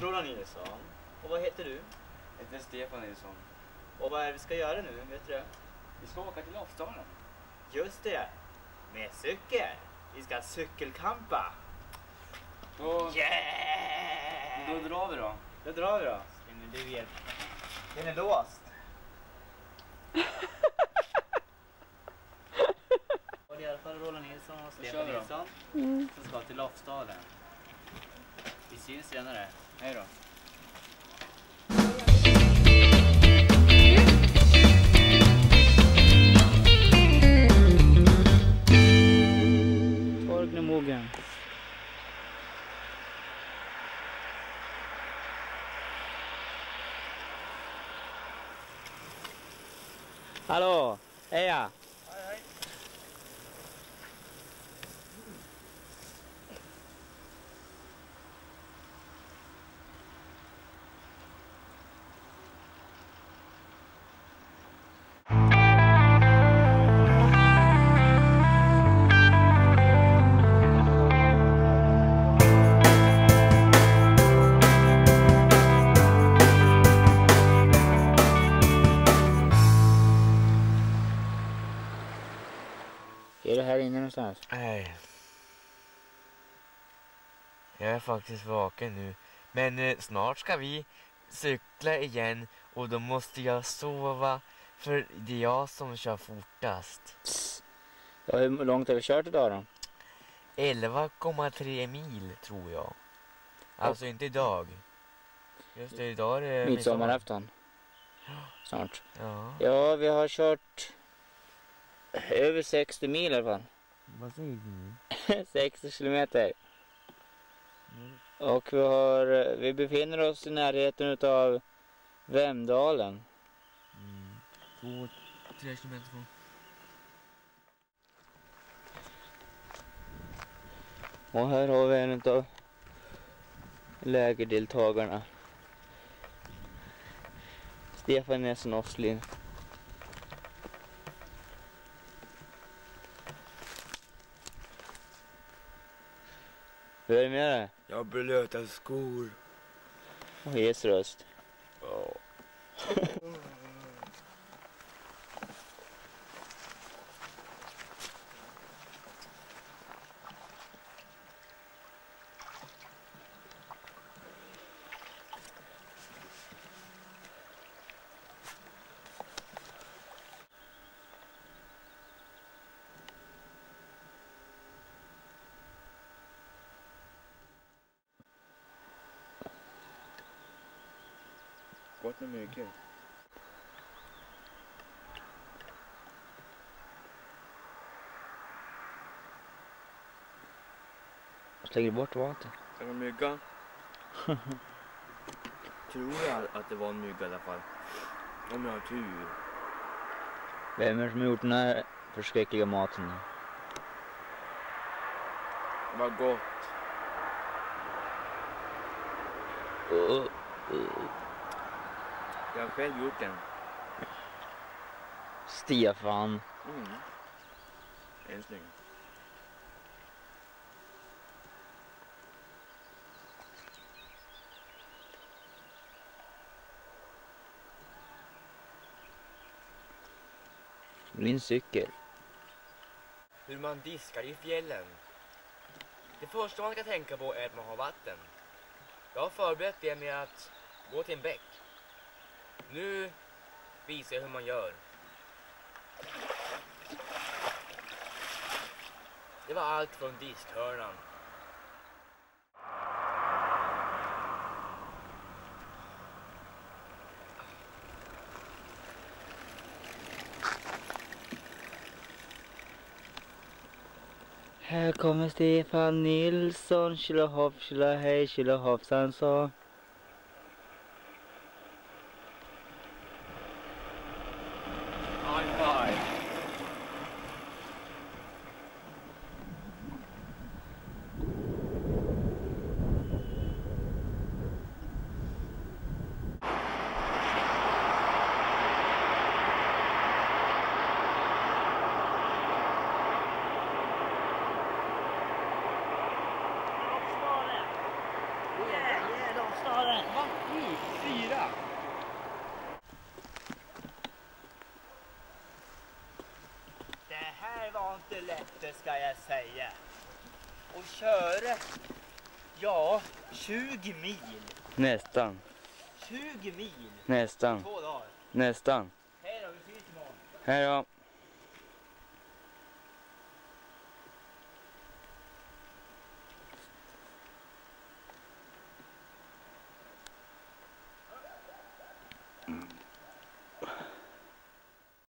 Roland Nilsson. Och vad heter du? Jag heter Stefan Nilsson. Och vad är det vi ska göra nu? Vet du? Vi ska åka till Lofsdalen. Just det. Med cykel. Vi ska cykelkampa. Då, Yeah! då drar vi då. Då drar vi då. Ni du hjälpa? Den är låst. Och det är i alla fall Roland Nilsson och Stefan. Nilsson som ska till Lofsdalen. Vi syns senare. Hej då. Torgnemogen. Hallå, heja! Är du här inne någonstans? Nej. Jag är faktiskt vaken nu. Men eh, snart ska vi cykla igen och då måste jag sova. För det är jag som kör fortast. Ja, hur långt har vi kört idag då? 11,3 mil tror jag. Alltså inte idag. Just det, idag är det Midsommarafton. Snart. Ja. Ja, vi har kört över 60 mil i alla fall. Vad säger du nu? 60 kilometer. Och vi, har, vi befinner oss i närheten utav Vemdalen. Mm. Två, tre kilometer från. Och här har vi en utav lägerdeltagarna. Stefan Nilsson Osslin. Hur är det med dig? Jag har blöta skor. Och hes röst. Ja. Bort med myggor. Slänger bort vatten. Det en mygga? Tror jag att det var en mygga i alla fall. Om jag har tur. Vem är det som har gjort den här förskräckliga maten? Vad gott. Uh, uh. Jag har själv gjort den. Stefan. Mm. Älskling. Min cykel. Hur man diskar i fjällen. Det första man ska tänka på är att man har vatten. Jag har förberett det med att gå till en bäck. Nu visar jag hur man gör. Det var allt från diskhörnan. Här kommer Stefan Nilsson, tjolahopp tjolahej tjolahoppsan-sa. Va? Nu? Fyra? Det här var inte lätt, det ska jag säga. Och köra, ja, 20 mil. Nästan. 20 mil Nästan. två dagar. Nästan. Hej då, vi ses imorgon. Hej då.